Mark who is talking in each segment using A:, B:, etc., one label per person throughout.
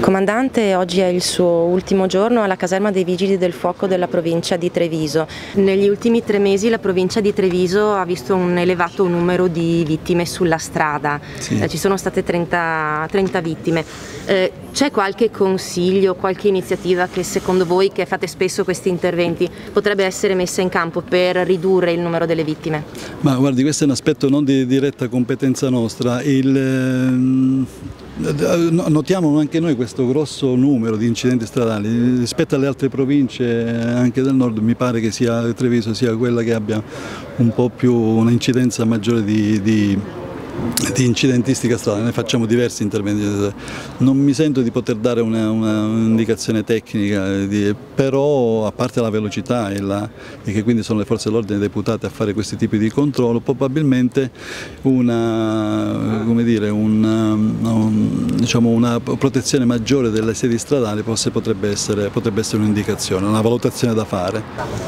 A: Comandante, oggi è il suo ultimo giorno alla caserma dei Vigili del Fuoco della provincia di Treviso. Negli ultimi tre mesi la provincia di Treviso ha visto un elevato numero di vittime sulla strada, sì. eh, ci sono state 30, 30 vittime. Eh, c'è qualche consiglio, qualche iniziativa che secondo voi, che fate spesso questi interventi, potrebbe essere messa in campo per ridurre il numero delle vittime?
B: Ma guardi, questo è un aspetto non di diretta competenza nostra. Il, ehm, Notiamo anche noi questo grosso numero di incidenti stradali, rispetto alle altre province anche del nord mi pare che sia, Treviso sia quella che abbia un po' più un'incidenza maggiore di, di di incidentistica stradale, ne facciamo diversi interventi, non mi sento di poter dare un'indicazione un tecnica, di, però a parte la velocità e, la, e, che quindi sono le forze dell'ordine deputate a fare questi tipi di controllo, probabilmente una, dire, una, un, diciamo una, protezione maggiore delle sedi stradali potrebbe essere, potrebbe essere un'indicazione, una valutazione da fare.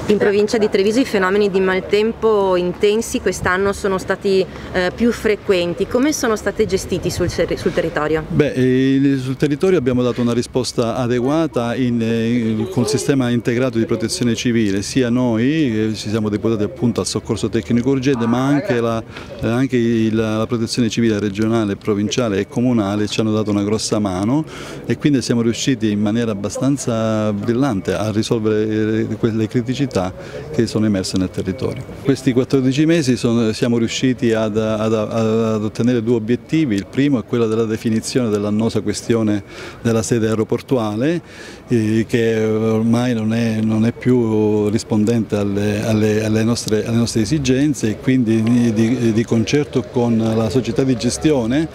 A: In provincia di Treviso i fenomeni di maltempo intensi quest'anno sono stati eh, più frequenti come sono stati gestiti sul, sul territorio?
B: Beh, sul territorio abbiamo dato una risposta adeguata in, in, con il sistema integrato di protezione civile, sia noi che ci siamo deputati appunto al soccorso tecnico urgente, ma anche, la, anche il, la protezione civile regionale, provinciale e comunale ci hanno dato una grossa mano e quindi siamo riusciti in maniera abbastanza brillante a risolvere quelle criticità che sono emerse nel territorio. Questi 14 mesi sono, siamo riusciti ad, ad, ad ottenere due obiettivi, il primo è quello della definizione dell'annosa questione della sede aeroportuale eh, che ormai non è, non è più rispondente alle, alle, alle, nostre, alle, nostre, esigenze e quindi di, di concerto con la società di gestione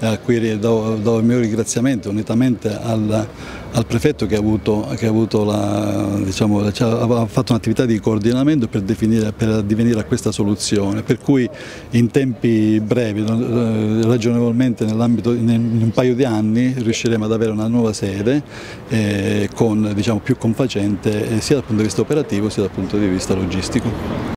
B: a cui do, do il mio ringraziamento unitamente al, al prefetto che ha, avuto, che ha, la, diciamo, ha fatto un'attività di coordinamento per, definire, per addivenire a questa soluzione, per cui in tempi brevi, eh, ragionevolmente nell'ambito in un paio di anni riusciremo ad avere una nuova sede eh, con, diciamo, più confacente eh, sia dal punto di vista operativo sia dal punto di vista logistico.